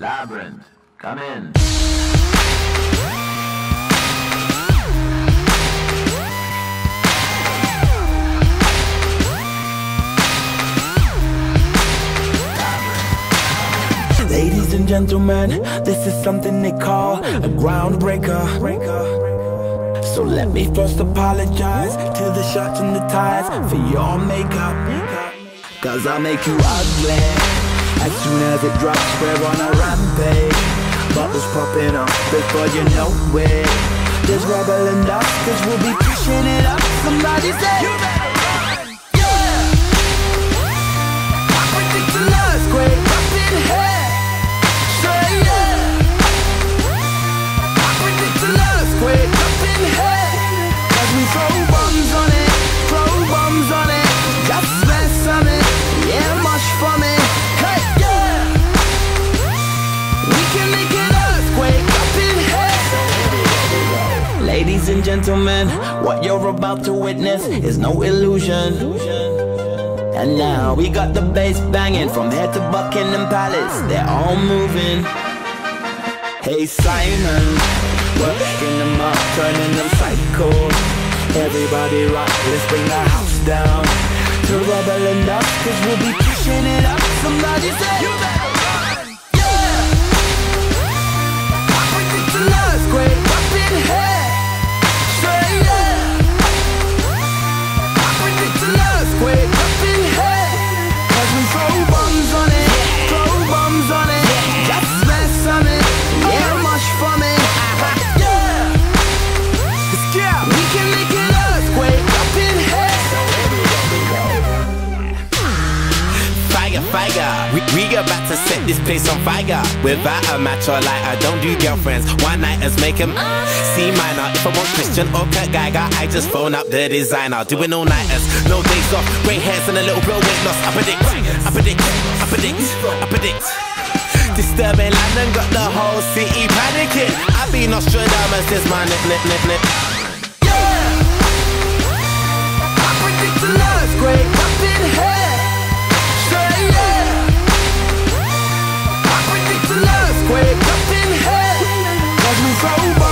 Labrinth, come in. Ladies and gentlemen, this is something they call a groundbreaker. So let me first apologize to the shirts and the ties for your makeup. Cause I'll make you ugly as soon as it drops. We're on a rampage. Bubbles popping up before you know it. There's rubble and dust, cause we'll be pushing it up. Somebody say, Ladies and gentlemen, what you're about to witness is no illusion. And now we got the bass banging from here to Buckingham Palace. They're all moving. Hey Simon, working them up, turning them psycho. Everybody rock, let's bring the house down to rubble and dust, cause we'll be pushing it up. Somebody About to set this place on fire. Without a match or lighter, don't do girlfriends. One nighters make him C minor. If I want Christian or Kurt Geiger, I just phone up the designer. Doing all nighters, no days off. Grey hairs and a little bro weight loss. I predict, I predict, I predict, I predict. Disturbing London got the whole city panicking. I've been Nostradamus, is my nip, nip, nip, nip. Earthquake up in here. Cause we throw